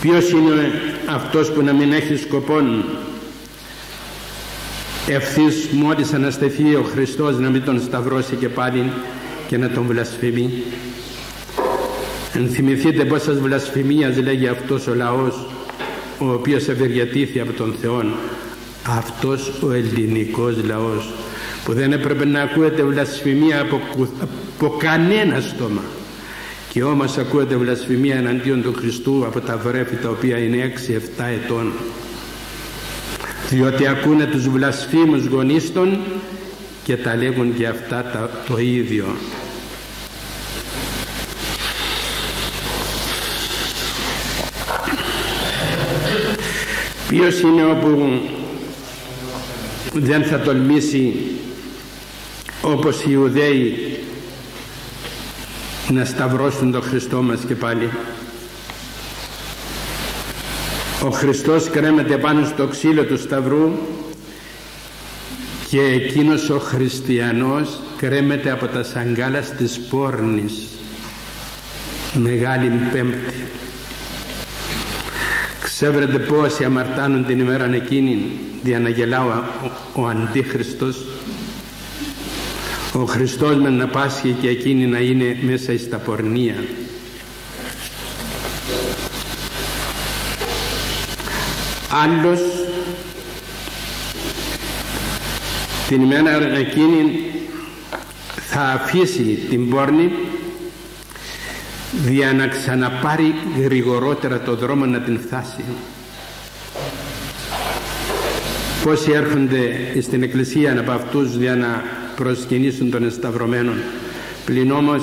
Ποιος είναι αυτός που να μην έχει σκοπό ευθύς μόλις αναστεθεί ο Χριστός να μην τον σταυρώσει και πάλι και να τον βλασφημεί. Ενθυμηθείτε πόσας βλασφημίας λέγει αυτός ο λαός ο οποίος ευεργετήθη από τον Θεό αυτός ο ελληνικός λαός που δεν έπρεπε να ακούεται βλασφημία από, από κανένα στόμα. Και όμως ακούεται βλασφημία εναντίον του Χριστού από τα βρέφη τα οποία είναι 6-7 ετών. Διότι ακούνε τους βλασφήμους γονείς των και τα λέγουν και αυτά το ίδιο. Ποιος είναι όπου δεν θα τολμήσει όπως οι Ιουδαίοι να σταυρώσουν τον Χριστό μας και πάλι. Ο Χριστός κρέμεται πάνω στο ξύλο του σταυρού και εκείνος ο χριστιανός κρέμεται από τα σαγκάλα της πόρνης. Μεγάλη Πέμπτη. Ξέρετε πόσοι αμαρτάνουν την ημέρα εκείνη για να γελάω ο, ο Αντίχριστος ο Χριστός με να πάσχει και εκείνη να είναι μέσα στα πορνεία άλλος την ημέρα εκείνη θα αφήσει την πόρνη για να ξαναπάρει γρηγορότερα το δρόμο να την φτάσει. Πόσοι έρχονται στην εκκλησία από αυτούς για να προσκυνήσουν τον εσταυρωμένο πλην όμως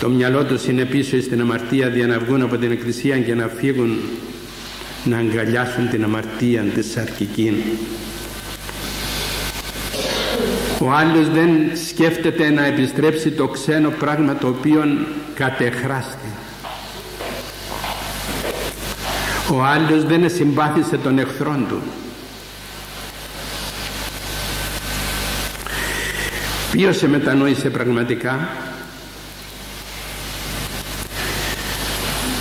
το μυαλό τους είναι πίσω στην αμαρτία για να βγουν από την εκκλησία και να φύγουν να αγκαλιάσουν την αμαρτία της αρκική. Ο άλλος δεν σκέφτεται να επιστρέψει το ξένο πράγμα το οποίο κατεχράστη. Ο άλλος δεν συμπάθησε τον εχθρόν του. Ποιος σε μετανόησε πραγματικά;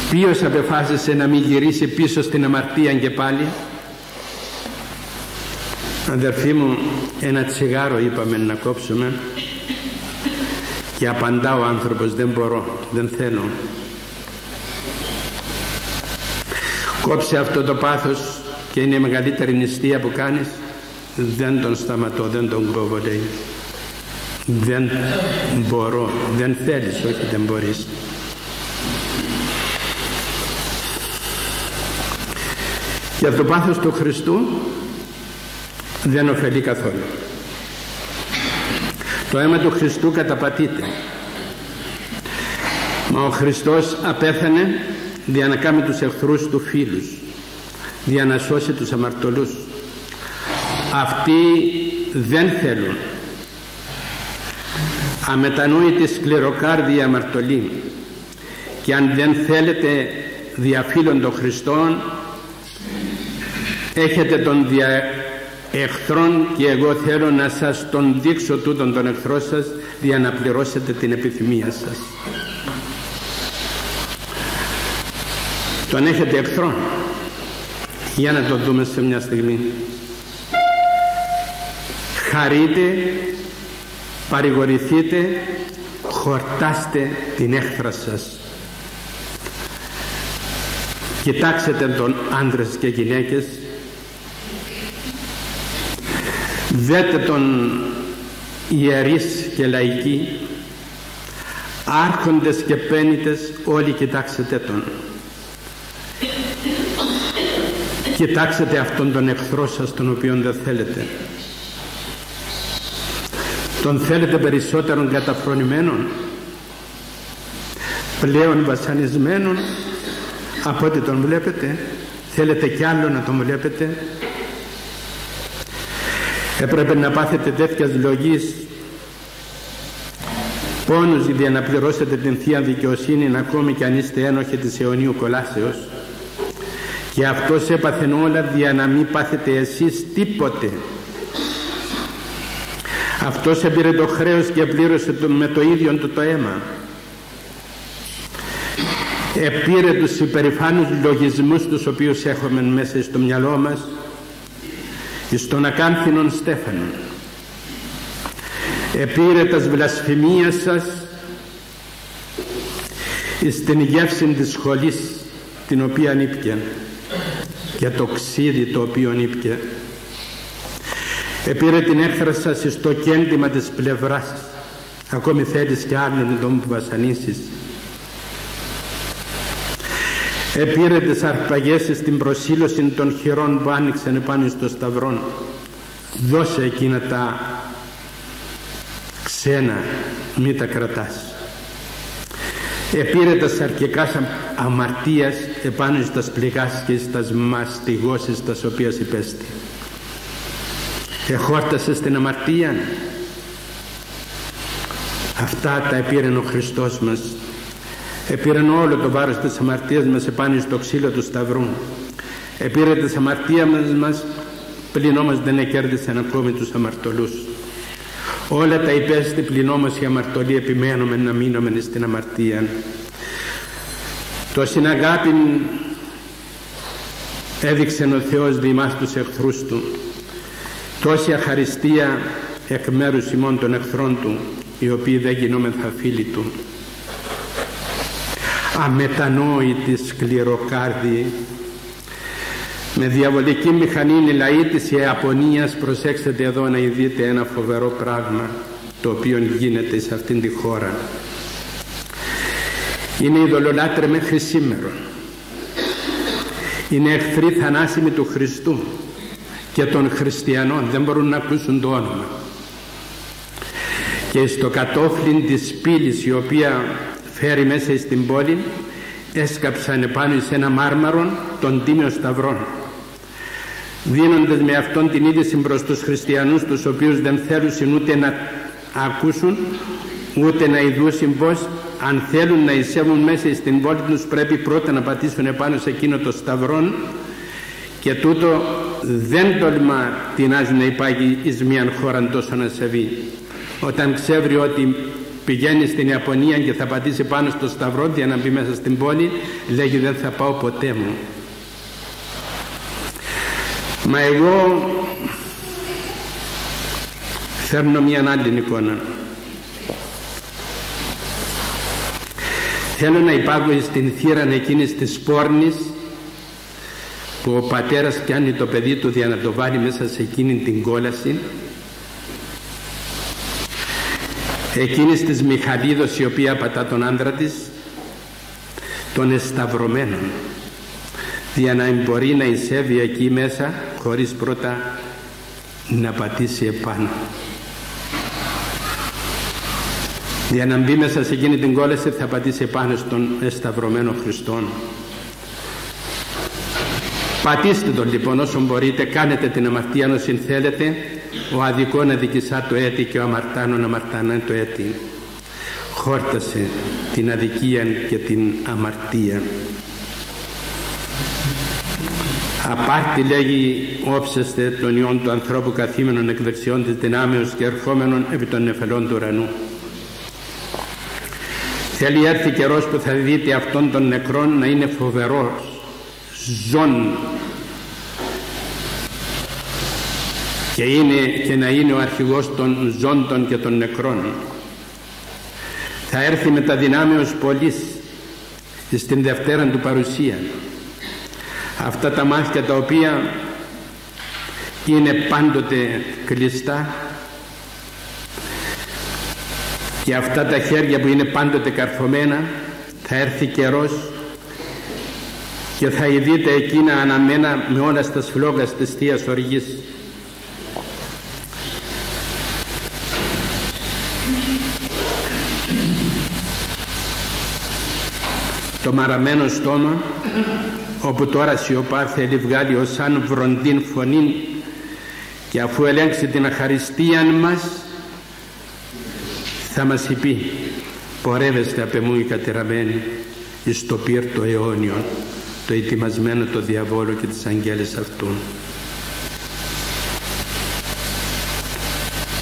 Ποιος απεφάσισε να μην γυρίσει πίσω στην αμαρτία και πάλι; Αδερφοί μου ένα τσιγάρο είπαμε να κόψουμε. Και απαντά ο άνθρωπος δεν μπορώ, δεν θέλω κόψε αυτό το πάθος και είναι η μεγαλύτερη νηστεία που κάνεις. Δεν τον σταματώ, δεν τον κόβω λέει δεν μπορώ, δεν θέλεις, όχι δεν μπορείς. Και το πάθος του Χριστού δεν ωφελεί καθόλου. Το αίμα του Χριστού καταπατείται. Μα ο Χριστός απέθανε για να κάνει τους εχθρούς του φίλους για να σώσει τους αμαρτωλούς. Αυτοί δεν θέλουν αμετανόητη σκληροκάρδια αμαρτωλή και αν δεν θέλετε διαφύλων των Χριστών έχετε τον δια εχθρών και εγώ θέλω να σας τον δείξω τούτον τον εχθρό σας για να πληρώσετε την επιθυμία σας. Τον έχετε εχθρό για να το δούμε σε μια στιγμή. Χαρείτε παρηγορηθείτε χορτάστε την έχθρα σας. Κοιτάξτε τον άντρες και γυναίκες. Δέτε τον ιερείς και λαϊκοί. Άρχοντες και πένιτες όλοι κοιτάξτε τον. Κοιτάξτε αυτόν τον εχθρό σας τον οποίο δεν θέλετε τον θέλετε περισσότερον καταφρονημένον πλέον βασανισμένον από ό,τι τον βλέπετε θέλετε κι άλλο να τον βλέπετε. Έπρεπε να πάθετε τέτοιας λογής πόνους για να πληρώσετε την Θεία Δικαιοσύνη ακόμη κι αν είστε ένοχοι της αιωνίου κολάσεως. Και αυτός έπαθε όλα για να μην πάθετε εσείς τίποτε αυτός έπειρε το χρέος και πλήρωσε το, με το ίδιο του το αίμα. Επήρε τους υπερηφάνους λογισμούς τους οποίους έχουμε μέσα στο μυαλό μας εις τον ακάνθινον Στέφανον επήρε τας βλασφημίας σας εις την γεύση της σχολής την οποία νύπηκε και το ξύδι το οποίο νύπηκε Επήρε την έχθρασα στο κέντημα της πλευράς. Ακόμη θέλεις κι άλλον να τον βασανίσεις. Επήρε τις αρπαγές στην προσήλωση των χειρών που άνοιξαν πάνω στο σταυρό. Δώσε εκείνα τα ξένα μη τα κρατάς. Επήρε τα σαρκικά αμαρτίας επάνω στα πληγάς και στα μαστιγώσεις τα οποία υπέστη εχόρτασε στην αμαρτία. Αυτά τα επήρε ο Χριστός μας. Επήραν όλο το βάρος της αμαρτίας μας επάνω στο ξύλο του Σταυρού. Επήρε τις αμαρτία μας πλην όμως δεν εκέρδισαν ακόμη τους αμαρτωλούς. Όλα τα υπέστη πλην όμως η αμαρτωλή επιμένουμε να μείνουμε στην αμαρτία. Το συναγάπη έδειξε ο Θεός διημάς τους εχθρούς του τόση αχαριστία εκ μέρους ημών των εχθρών του οι οποίοι δεν γινόμεθα φίλοι του. Αμετανόητοι σκληροκάρδιοι με διαβολική μηχανή λαή της Ιαπωνίας. Προσέξτε εδώ να δείτε ένα φοβερό πράγμα το οποίο γίνεται σε αυτήν τη χώρα. Είναι ειδωλολάτρε μέχρι σήμερα. Είναι εχθροί θανάσιμοι του Χριστού και των χριστιανών. Δεν μπορούν να ακούσουν το όνομα. Και στο κατόφλιν της πύλης η οποία φέρει μέσα στην πόλη έσκαψαν επάνω σε ένα μάρμαρο των τίμιων σταυρών. Δίνοντας με αυτόν την είδηση προς τους χριστιανούς τους οποίους δεν θέλουν ούτε να ακούσουν ούτε να ειδούσουν πως αν θέλουν να εισέβουν μέσα στην πόλη τους πρέπει πρώτα να πατήσουν επάνω σε εκείνο το σταυρό και τούτο δεν τολμά την να υπάρχει εις μιαν χώρα τόσο να σεβεί όταν ξέρει ότι πηγαίνει στην Ιαπωνία και θα πατήσει πάνω στο σταυρό για να μπει μέσα στην πόλη λέγει δεν θα πάω ποτέ μου μα εγώ φέρνω μια άλλη εικόνα. Θέλω να υπάρχω στην θύρα εκείνης της πόρνης που ο πατέρας πιάνει το παιδί του για να το βάλει μέσα σε εκείνη την κόλαση. Εκείνης της Μιχαλίδος η οποία πατά τον άντρα της των εσταυρωμένων για να μπορεί να εισέβει εκεί μέσα χωρίς πρώτα να πατήσει επάνω. Για να μπει μέσα σε εκείνη την κόλαση θα πατήσει επάνω στον εσταυρωμένο Χριστόν πατήστε τον λοιπόν όσο μπορείτε. Κάνετε την αμαρτία όσοι θέλετε ο αδικών αδικησά το έτη και ο αμαρτάνων αμαρτανά το έτη. Χόρτασε την αδικία και την αμαρτία. Απάρτη λέγει όψεστε των ιών του ανθρώπου καθήμενων εκ δεξιών της δυνάμεως και ερχόμενων επί των νεφελών του ουρανού. Θέλει έρθει καιρός που θα δείτε αυτόν των νεκρών να είναι φοβερός, ζών και, είναι, και να είναι ο αρχηγός των ζώντων και των νεκρών. Θα έρθει με τα δυνάμεως πολλής στην Δευτέρα του παρουσία. Αυτά τα μάτια τα οποία είναι πάντοτε κλειστά και αυτά τα χέρια που είναι πάντοτε καρφωμένα θα έρθει καιρός και θα δείτε εκείνα αναμένα με όλα στα σφλόγα της Θείας Οργής. Το μαραμένο στόμα όπου τώρα σιωπά θέλει βγάλει ως σαν βροντίν φωνή και αφού ελέγξει την αχαριστία μας θα μας πει πορεύεστε απ' εμού οι κατεραμένοι εις το πύρ το αιώνιο το ετοιμασμένο το διαβόλο και τις αγγέλες αυτού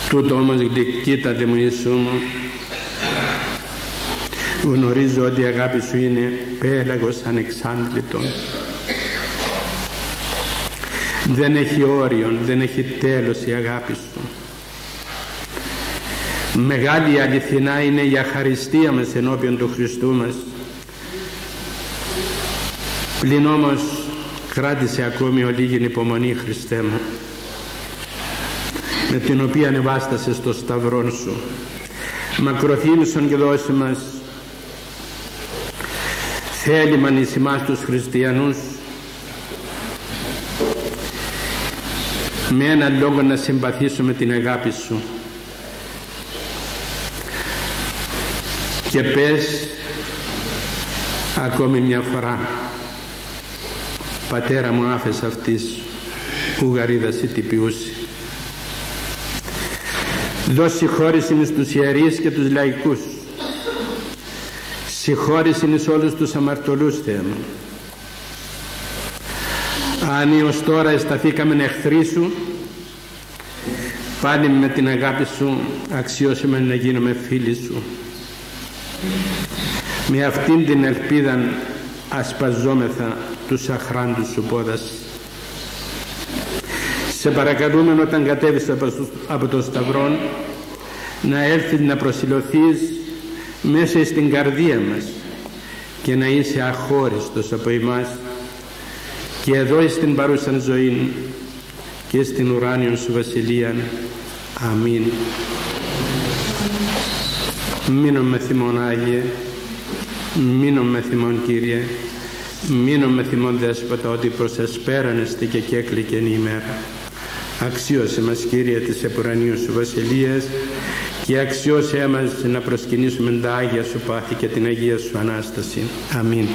τούτο όμως κοίτατε μου Ιησού μου. Γνωρίζω ότι η αγάπη σου είναι πέλαγος ανεξάντλητο δεν έχει όριο, δεν έχει τέλος η αγάπη σου. Μεγάλη αληθινά είναι η αχαριστία μας ενώπιον του Χριστού μας πλην όμως κράτησε ακόμη ολίγην υπομονή Χριστέ μου με την οποία ανεβάστασε στο σταυρόν σου. Μακροθύμησον και δώσε μας θέλημαν εις εμάς τους χριστιανούς με έναν λόγο να συμπαθήσουμε την αγάπη σου και πες ακόμη μια φορά πατέρα μου άφες αυτής που γαρίδας η τυπιούση. Δώσει συγχώρηση στους ιερείς και τους λαϊκούς. Συγχώρηση εις όλους τους αμαρτωλούς Θεέ μου. Αν ως τώρα εσταθήκαμε εχθροί σου πάλι με την αγάπη σου αξιώσαμε να γίνουμε φίλοι σου. Με αυτήν την ελπίδα ασπαζόμεθα τους αχράντους σου πόδας σε παρακαλούμε όταν κατέβεις από το σταυρό να έρθεις να προσιλωθείς μέσα στην καρδία μας και να είσαι αχώριστος από εμάς και εδώ στην παρούσα ζωή και στην ουράνιο σου βασιλεία. Αμήν. Μείνω με θυμόν Άγιε, μείνω με θυμόν Κύριε, μείνω με θυμόν Δέσποτα ότι προς εσπέρανεστε και κέκλικεν η ημέρα. Αξίωσε μας Κύριε της επουρανίου σου βασιλείας και αξιώσε μας να προσκυνήσουμε τα Άγια σου πάθη και την Αγία σου Ανάσταση. Αμήν.